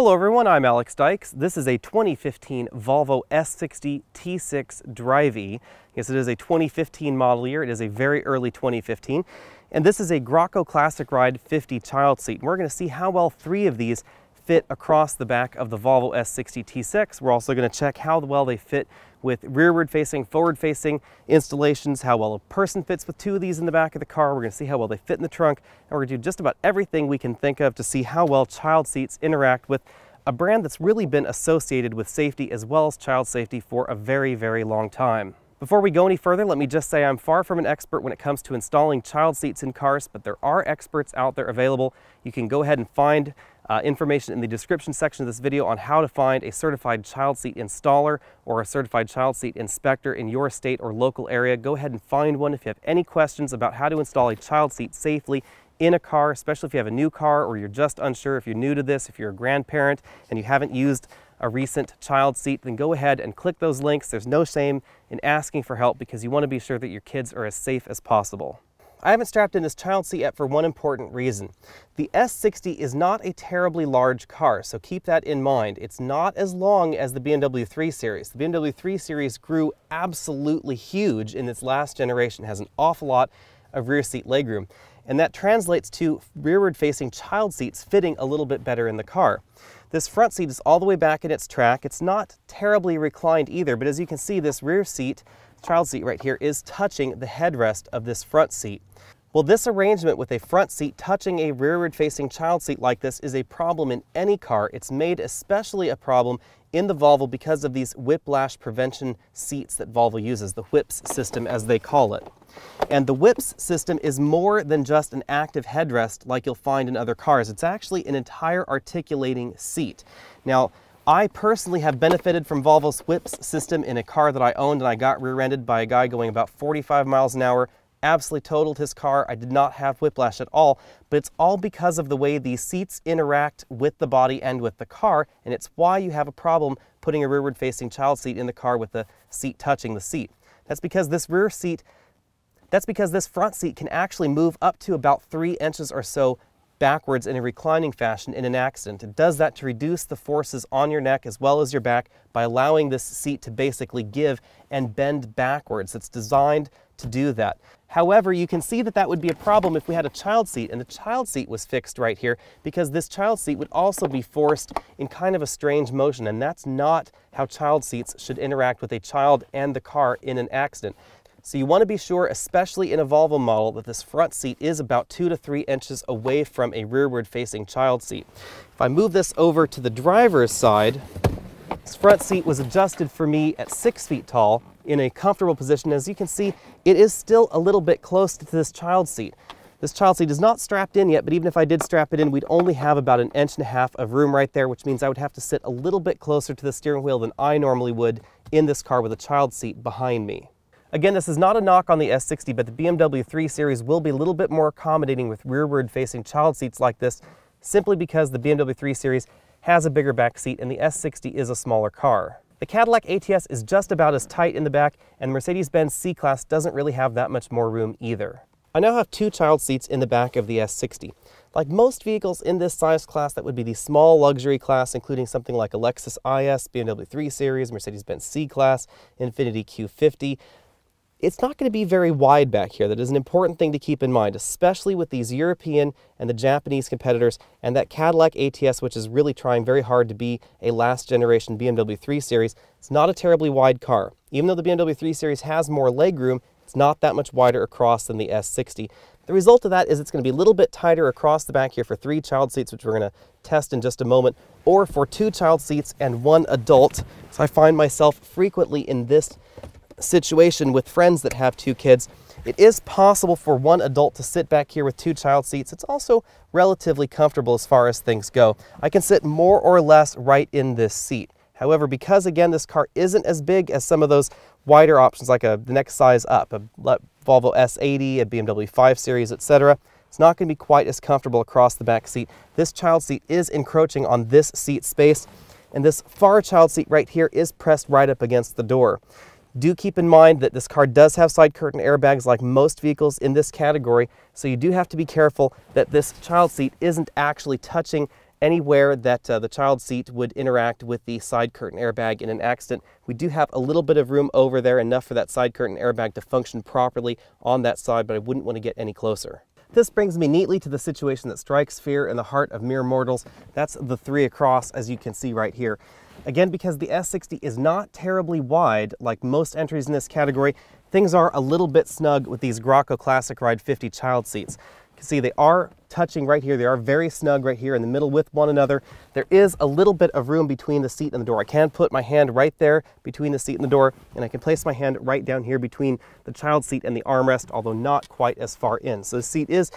Hello everyone, I'm Alex Dykes. This is a 2015 Volvo S60 T6 Drive-E. Yes, it is a 2015 model year. It is a very early 2015. And this is a Graco Classic Ride 50 child seat. And we're going to see how well three of these fit across the back of the Volvo S60 T6. We're also going to check how well they fit with rearward facing, forward facing installations, how well a person fits with two of these in the back of the car. We're going to see how well they fit in the trunk, and we're going to do just about everything we can think of to see how well child seats interact with a brand that's really been associated with safety as well as child safety for a very, very long time. Before we go any further, let me just say I'm far from an expert when it comes to installing child seats in cars, but there are experts out there available. You can go ahead and find uh, information in the description section of this video on how to find a certified child seat installer or a certified child seat inspector in your state or local area. Go ahead and find one if you have any questions about how to install a child seat safely in a car, especially if you have a new car or you're just unsure if you're new to this, if you're a grandparent and you haven't used a recent child seat, then go ahead and click those links. There's no shame in asking for help because you want to be sure that your kids are as safe as possible. I haven't strapped in this child seat yet for one important reason. The S60 is not a terribly large car, so keep that in mind. It's not as long as the BMW 3 Series. The BMW 3 Series grew absolutely huge in its last generation, has an awful lot of rear seat legroom, and that translates to rearward facing child seats fitting a little bit better in the car. This front seat is all the way back in its track. It's not terribly reclined either, but as you can see, this rear seat child seat right here is touching the headrest of this front seat. Well, this arrangement with a front seat touching a rearward facing child seat like this is a problem in any car. It's made especially a problem in the Volvo because of these whiplash prevention seats that Volvo uses, the WHIPS system as they call it. And the WHIPS system is more than just an active headrest like you'll find in other cars. It's actually an entire articulating seat. Now, I personally have benefited from Volvo's WHIPS system in a car that I owned and I got rear-ended by a guy going about 45 miles an hour. Absolutely totaled his car. I did not have whiplash at all, but it's all because of the way these seats interact with the body and with the car, and it's why you have a problem putting a rearward facing child seat in the car with the seat touching the seat. That's because this rear seat, that's because this front seat can actually move up to about three inches or so backwards in a reclining fashion in an accident. It does that to reduce the forces on your neck as well as your back by allowing this seat to basically give and bend backwards. It's designed to do that. However, you can see that that would be a problem if we had a child seat and the child seat was fixed right here because this child seat would also be forced in kind of a strange motion and that's not how child seats should interact with a child and the car in an accident. So you want to be sure, especially in a Volvo model, that this front seat is about two to three inches away from a rearward facing child seat. If I move this over to the driver's side, this front seat was adjusted for me at six feet tall in a comfortable position. As you can see, it is still a little bit close to this child seat. This child seat is not strapped in yet, but even if I did strap it in, we'd only have about an inch and a half of room right there, which means I would have to sit a little bit closer to the steering wheel than I normally would in this car with a child seat behind me. Again, this is not a knock on the S60, but the BMW 3 Series will be a little bit more accommodating with rearward facing child seats like this, simply because the BMW 3 Series has a bigger back seat and the S60 is a smaller car. The Cadillac ATS is just about as tight in the back, and the Mercedes-Benz C-Class doesn't really have that much more room either. I now have two child seats in the back of the S60. Like most vehicles in this size class, that would be the small luxury class, including something like a Lexus IS, BMW 3 Series, Mercedes-Benz C-Class, Infiniti Q50, it's not going to be very wide back here. That is an important thing to keep in mind, especially with these European and the Japanese competitors and that Cadillac ATS, which is really trying very hard to be a last generation BMW 3 Series. It's not a terribly wide car. Even though the BMW 3 Series has more legroom, it's not that much wider across than the S60. The result of that is it's going to be a little bit tighter across the back here for three child seats, which we're going to test in just a moment, or for two child seats and one adult. So I find myself frequently in this situation with friends that have two kids, it is possible for one adult to sit back here with two child seats. It's also relatively comfortable as far as things go. I can sit more or less right in this seat. However, because again, this car isn't as big as some of those wider options like a, the next size up, a Volvo S80, a BMW 5 Series, etc., it's not going to be quite as comfortable across the back seat. This child seat is encroaching on this seat space, and this far child seat right here is pressed right up against the door. Do keep in mind that this car does have side curtain airbags like most vehicles in this category, so you do have to be careful that this child seat isn't actually touching anywhere that uh, the child seat would interact with the side curtain airbag in an accident. We do have a little bit of room over there, enough for that side curtain airbag to function properly on that side, but I wouldn't want to get any closer. This brings me neatly to the situation that strikes fear in the heart of mere mortals. That's the three across, as you can see right here. Again, because the S60 is not terribly wide, like most entries in this category, things are a little bit snug with these Graco Classic Ride 50 child seats You can see they are touching right here. They are very snug right here in the middle with one another. There is a little bit of room between the seat and the door. I can put my hand right there between the seat and the door, and I can place my hand right down here between the child seat and the armrest, although not quite as far in. So the seat is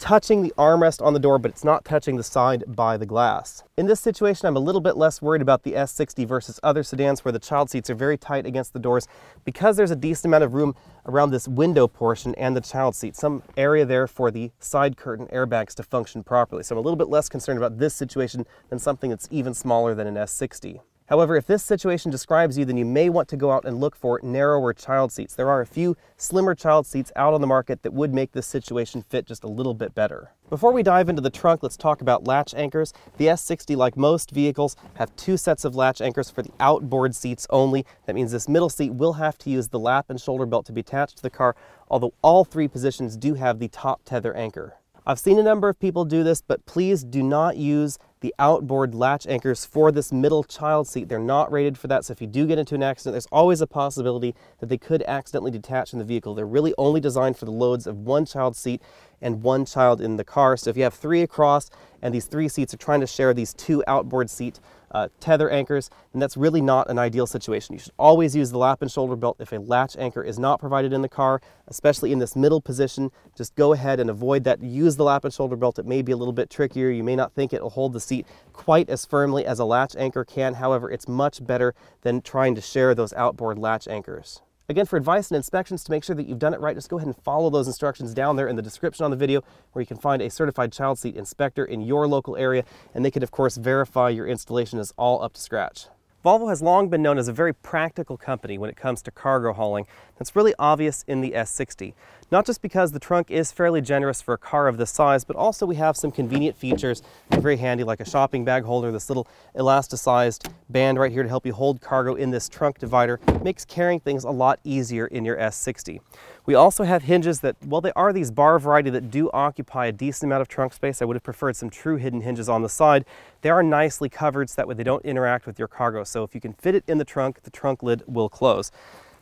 touching the armrest on the door, but it's not touching the side by the glass. In this situation, I'm a little bit less worried about the S60 versus other sedans where the child seats are very tight against the doors because there's a decent amount of room around this window portion and the child seat, some area there for the side curtain airbags to function properly. So I'm a little bit less concerned about this situation than something that's even smaller than an S60. However, if this situation describes you, then you may want to go out and look for narrower child seats. There are a few slimmer child seats out on the market that would make this situation fit just a little bit better. Before we dive into the trunk, let's talk about latch anchors. The S60, like most vehicles, have two sets of latch anchors for the outboard seats only. That means this middle seat will have to use the lap and shoulder belt to be attached to the car, although all three positions do have the top tether anchor. I've seen a number of people do this, but please do not use the outboard latch anchors for this middle child seat. They're not rated for that, so if you do get into an accident, there's always a possibility that they could accidentally detach in the vehicle. They're really only designed for the loads of one child seat and one child in the car. So if you have three across and these three seats are trying to share these two outboard seat uh, tether anchors, and that's really not an ideal situation. You should always use the lap and shoulder belt if a latch anchor is not provided in the car, especially in this middle position. Just go ahead and avoid that. Use the lap and shoulder belt. It may be a little bit trickier. You may not think it will hold the seat quite as firmly as a latch anchor can. However, it's much better than trying to share those outboard latch anchors. Again, for advice and inspections to make sure that you've done it right, just go ahead and follow those instructions down there in the description on the video where you can find a certified child seat inspector in your local area and they can of course verify your installation is all up to scratch. Volvo has long been known as a very practical company when it comes to cargo hauling. That's really obvious in the S60. Not just because the trunk is fairly generous for a car of this size, but also we have some convenient features very handy like a shopping bag holder, this little elasticized band right here to help you hold cargo in this trunk divider. makes carrying things a lot easier in your S60. We also have hinges that, well, they are these bar variety that do occupy a decent amount of trunk space. I would have preferred some true hidden hinges on the side. They are nicely covered so that way they don't interact with your cargo. So if you can fit it in the trunk, the trunk lid will close.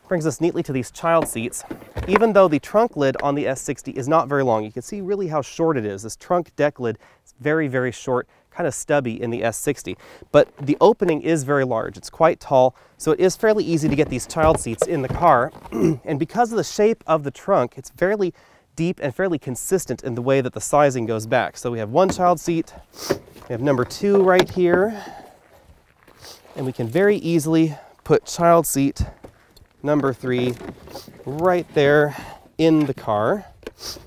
Brings us neatly to these child seats. Even though the trunk lid on the S60 is not very long, you can see really how short it is. This trunk deck lid is very, very short kind of stubby in the S60. But the opening is very large. It's quite tall, so it is fairly easy to get these child seats in the car. and because of the shape of the trunk, it's fairly deep and fairly consistent in the way that the sizing goes back. So we have one child seat, we have number two right here, and we can very easily put child seat number three right there in the car.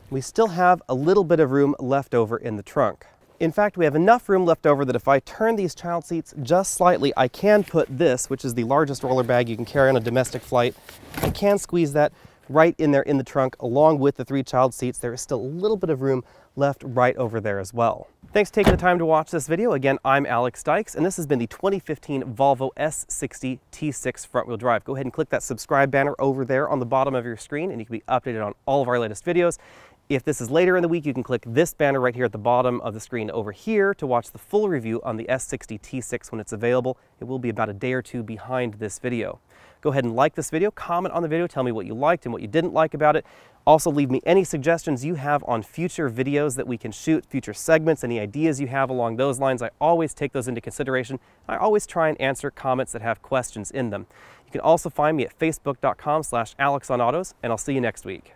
We still have a little bit of room left over in the trunk. In fact, we have enough room left over that if I turn these child seats just slightly, I can put this, which is the largest roller bag you can carry on a domestic flight. I can squeeze that right in there in the trunk along with the three child seats. There is still a little bit of room left right over there as well. Thanks for taking the time to watch this video. Again, I'm Alex Dykes, and this has been the 2015 Volvo S60 T6 front-wheel drive. Go ahead and click that subscribe banner over there on the bottom of your screen, and you can be updated on all of our latest videos. If this is later in the week, you can click this banner right here at the bottom of the screen over here to watch the full review on the S60 T6 when it's available. It will be about a day or two behind this video. Go ahead and like this video, comment on the video, tell me what you liked and what you didn't like about it. Also leave me any suggestions you have on future videos that we can shoot, future segments, any ideas you have along those lines. I always take those into consideration. I always try and answer comments that have questions in them. You can also find me at facebook.com slash alexonautos, and I'll see you next week.